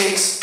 takes